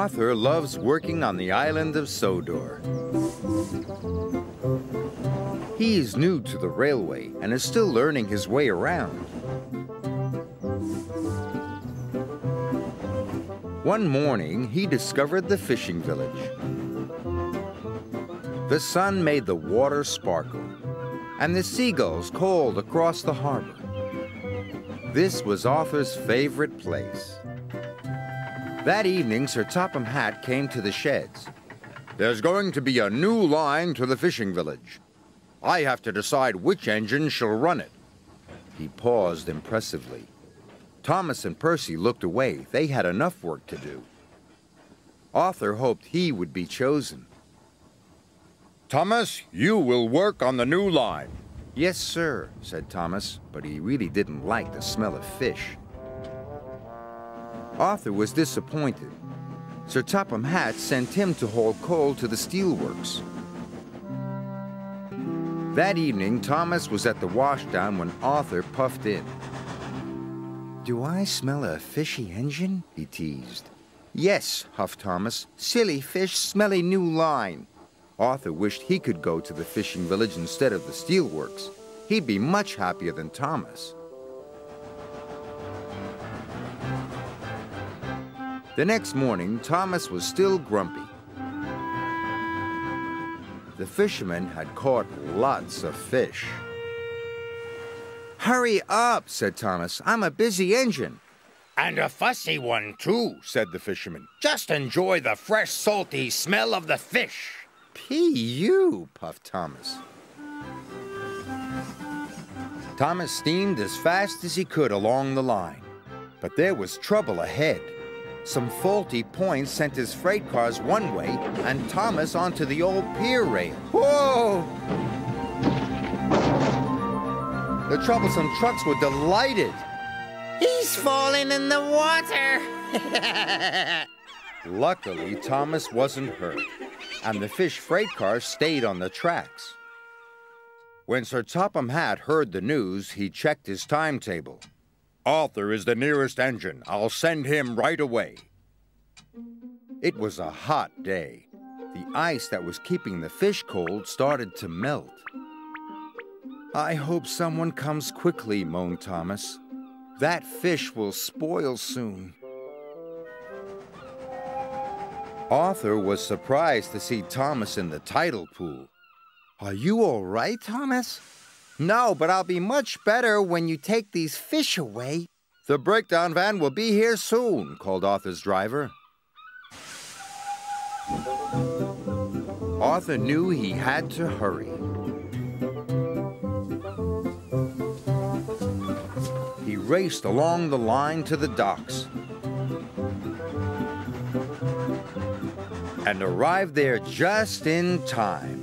Arthur loves working on the island of Sodor. He is new to the railway and is still learning his way around. One morning, he discovered the fishing village. The sun made the water sparkle, and the seagulls called across the harbor. This was Arthur's favorite place. That evening, Sir Topham Hatt came to the sheds. There's going to be a new line to the fishing village. I have to decide which engine shall run it. He paused impressively. Thomas and Percy looked away. They had enough work to do. Arthur hoped he would be chosen. Thomas, you will work on the new line. Yes, sir, said Thomas, but he really didn't like the smell of fish. Arthur was disappointed. Sir Topham Hatt sent him to haul coal to the steelworks. That evening, Thomas was at the washdown when Arthur puffed in. Do I smell a fishy engine? he teased. Yes, huffed Thomas. Silly fish, smelly new line. Arthur wished he could go to the fishing village instead of the steelworks. He'd be much happier than Thomas. The next morning, Thomas was still grumpy. The fishermen had caught lots of fish. Hurry up, said Thomas. I'm a busy engine. And a fussy one, too, said the fisherman. Just enjoy the fresh, salty smell of the fish. P.U., puffed Thomas. Thomas steamed as fast as he could along the line. But there was trouble ahead. Some faulty points sent his freight cars one way and Thomas onto the old pier rail. Whoa! The troublesome trucks were delighted. He's falling in the water! Luckily, Thomas wasn't hurt, and the fish freight car stayed on the tracks. When Sir Topham Hatt heard the news, he checked his timetable. Arthur is the nearest engine. I'll send him right away. It was a hot day. The ice that was keeping the fish cold started to melt. I hope someone comes quickly, moaned Thomas. That fish will spoil soon. Arthur was surprised to see Thomas in the tidal pool. Are you all right, Thomas? No, but I'll be much better when you take these fish away. The breakdown van will be here soon, called Arthur's driver. Arthur knew he had to hurry. He raced along the line to the docks and arrived there just in time.